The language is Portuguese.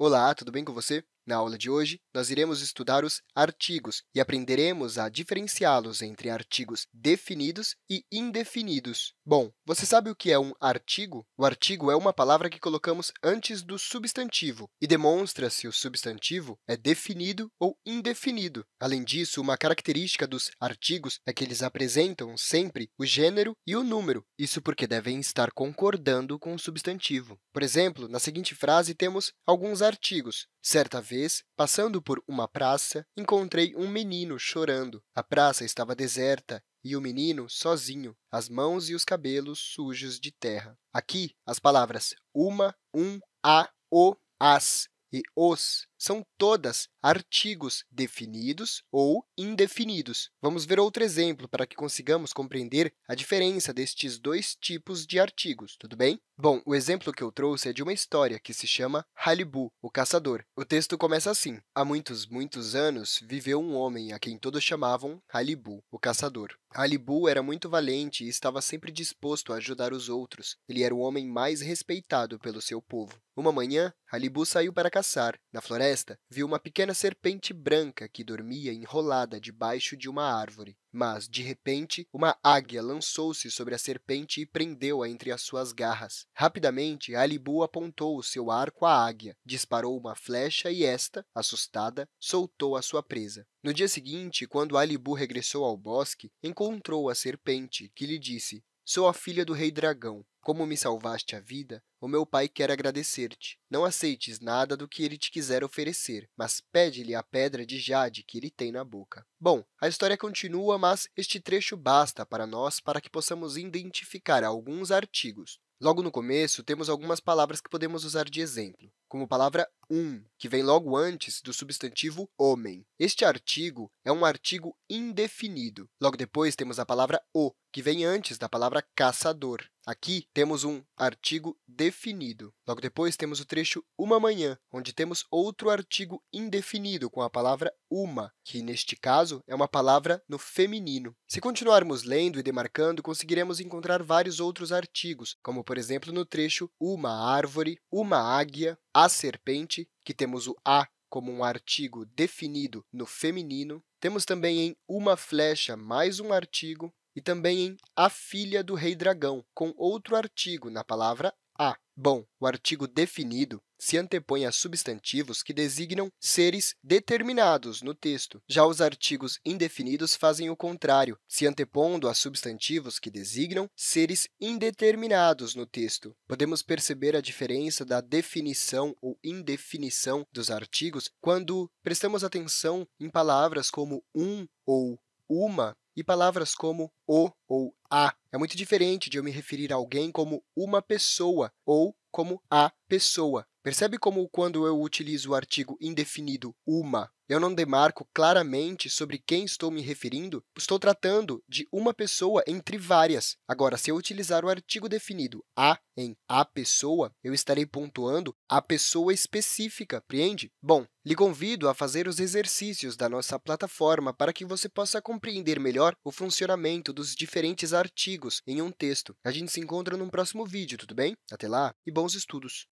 Olá, tudo bem com você? Na aula de hoje, nós iremos estudar os artigos e aprenderemos a diferenciá-los entre artigos definidos e indefinidos. Bom, você sabe o que é um artigo? O artigo é uma palavra que colocamos antes do substantivo e demonstra se o substantivo é definido ou indefinido. Além disso, uma característica dos artigos é que eles apresentam sempre o gênero e o número, isso porque devem estar concordando com o substantivo. Por exemplo, na seguinte frase, temos alguns artigos. Certa vez, passando por uma praça, encontrei um menino chorando. A praça estava deserta e o menino sozinho, as mãos e os cabelos sujos de terra. Aqui, as palavras uma, um, a, o, as e os são todas artigos definidos ou indefinidos. Vamos ver outro exemplo para que consigamos compreender a diferença destes dois tipos de artigos, tudo bem? Bom, o exemplo que eu trouxe é de uma história que se chama Halibu, o caçador. O texto começa assim. Há muitos, muitos anos, viveu um homem a quem todos chamavam Halibu, o caçador. Halibu era muito valente e estava sempre disposto a ajudar os outros. Ele era o homem mais respeitado pelo seu povo. Uma manhã, Halibu saiu para caçar. Na floresta, floresta, viu uma pequena serpente branca que dormia enrolada debaixo de uma árvore. Mas, de repente, uma águia lançou-se sobre a serpente e prendeu-a entre as suas garras. Rapidamente, Alibu apontou o seu arco à águia, disparou uma flecha e esta, assustada, soltou a sua presa. No dia seguinte, quando Alibu regressou ao bosque, encontrou a serpente, que lhe disse, Sou a filha do rei dragão. Como me salvaste a vida, o meu pai quer agradecer-te. Não aceites nada do que ele te quiser oferecer, mas pede-lhe a pedra de jade que ele tem na boca. Bom, a história continua, mas este trecho basta para nós para que possamos identificar alguns artigos. Logo no começo, temos algumas palavras que podemos usar de exemplo, como a palavra um, que vem logo antes do substantivo homem. Este artigo é um artigo indefinido. Logo depois, temos a palavra o, que vem antes da palavra caçador. Aqui, temos um artigo definido. Logo depois, temos o trecho uma manhã, onde temos outro artigo indefinido com a palavra uma, que, neste caso, é uma palavra no feminino. Se continuarmos lendo e demarcando, conseguiremos encontrar vários outros artigos, como, por exemplo, no trecho uma árvore, uma águia, a serpente, que temos o a como um artigo definido no feminino. Temos também em uma flecha mais um artigo, e também em a filha do rei dragão, com outro artigo na palavra. Bom, o artigo definido se antepõe a substantivos que designam seres determinados no texto. Já os artigos indefinidos fazem o contrário, se antepondo a substantivos que designam seres indeterminados no texto. Podemos perceber a diferença da definição ou indefinição dos artigos quando prestamos atenção em palavras como um ou uma e palavras como o ou a. É muito diferente de eu me referir a alguém como uma pessoa ou como a pessoa. Percebe como, quando eu utilizo o artigo indefinido uma, eu não demarco claramente sobre quem estou me referindo? Estou tratando de uma pessoa entre várias. Agora, se eu utilizar o artigo definido a em a pessoa, eu estarei pontuando a pessoa específica, compreende? Bom, lhe convido a fazer os exercícios da nossa plataforma para que você possa compreender melhor o funcionamento dos diferentes artigos em um texto. A gente se encontra no próximo vídeo, tudo bem? Até lá e bons estudos!